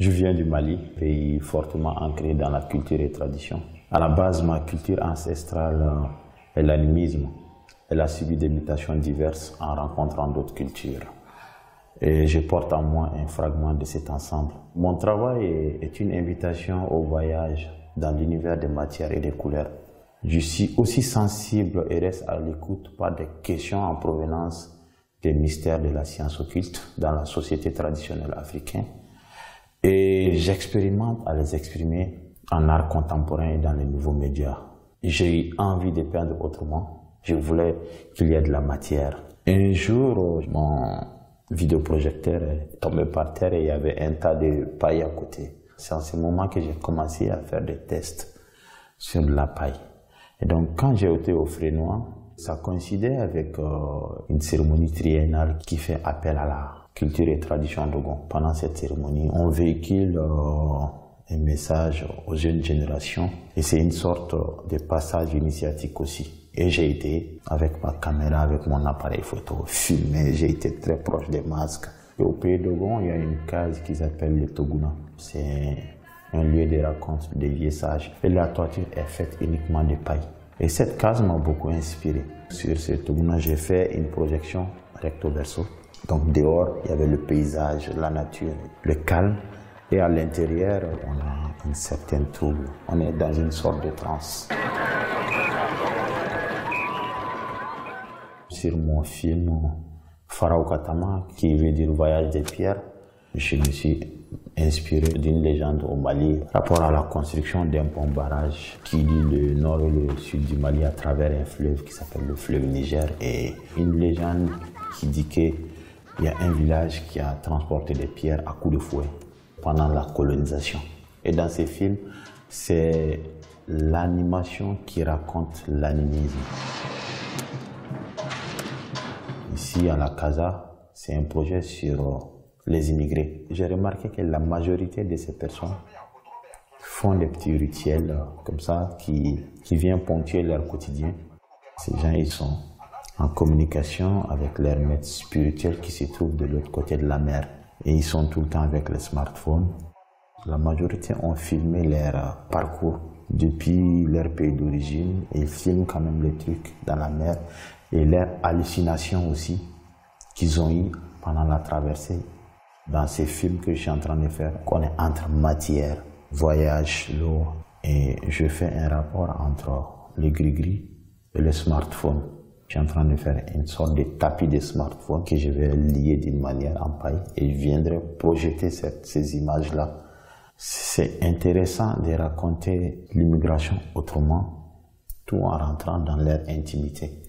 Je viens du Mali, pays fortement ancré dans la culture et tradition. À la base, ma culture ancestrale est l'animisme. Elle a subi des mutations diverses en rencontrant d'autres cultures. Et je porte en moi un fragment de cet ensemble. Mon travail est une invitation au voyage dans l'univers des matières et des couleurs. Je suis aussi sensible et reste à l'écoute par des questions en provenance des mystères de la science occulte dans la société traditionnelle africaine. Et j'expérimente à les exprimer en art contemporain et dans les nouveaux médias. J'ai eu envie de peindre autrement. Je voulais qu'il y ait de la matière. Un jour, mon vidéoprojecteur est tombé par terre et il y avait un tas de paille à côté. C'est en ce moment que j'ai commencé à faire des tests sur de la paille. Et donc, quand j'ai été au Frénois, ça coïncidait avec euh, une cérémonie triennale qui fait appel à la culture et tradition Dogon. Pendant cette cérémonie, on véhicule euh, un message aux jeunes générations et c'est une sorte de passage initiatique aussi. Et j'ai été avec ma caméra, avec mon appareil photo, filmé, j'ai été très proche des masques au pays d'Ogon, il y a une case qui s'appelle le Toguna. C'est un lieu de raconte des vieux sages. Et la toiture est faite uniquement de paille. Et cette case m'a beaucoup inspiré. Sur ce Toguna, j'ai fait une projection recto verso. Donc dehors, il y avait le paysage, la nature, le calme. Et à l'intérieur, on a une certaine trouble. On est dans une sorte de transe. Sur mon film, Pharaoh Katama, qui veut dire voyage des pierres. Je me suis inspiré d'une légende au Mali, rapport à la construction d'un pont barrage qui lie le nord et le sud du Mali à travers un fleuve qui s'appelle le fleuve Niger. Et une légende qui dit qu'il y a un village qui a transporté des pierres à coups de fouet pendant la colonisation. Et dans ces films, c'est l'animation qui raconte l'animisme. Ici, à la Casa, c'est un projet sur les immigrés. J'ai remarqué que la majorité de ces personnes font des petits rituels euh, comme ça qui, qui viennent ponctuer leur quotidien. Ces gens, ils sont en communication avec leur maître spirituel qui se trouve de l'autre côté de la mer. Et ils sont tout le temps avec le smartphone. La majorité ont filmé leur euh, parcours depuis leur pays d'origine ils filment quand même les trucs dans la mer et leurs hallucinations aussi qu'ils ont eues pendant la traversée. Dans ces films que je suis en train de faire, qu'on est entre matière, voyage, l'eau, et je fais un rapport entre le gris-gris et le smartphone. Je suis en train de faire une sorte de tapis de smartphone que je vais lier d'une manière en paille et je viendrai projeter ces images-là. C'est intéressant de raconter l'immigration autrement, tout en rentrant dans leur intimité.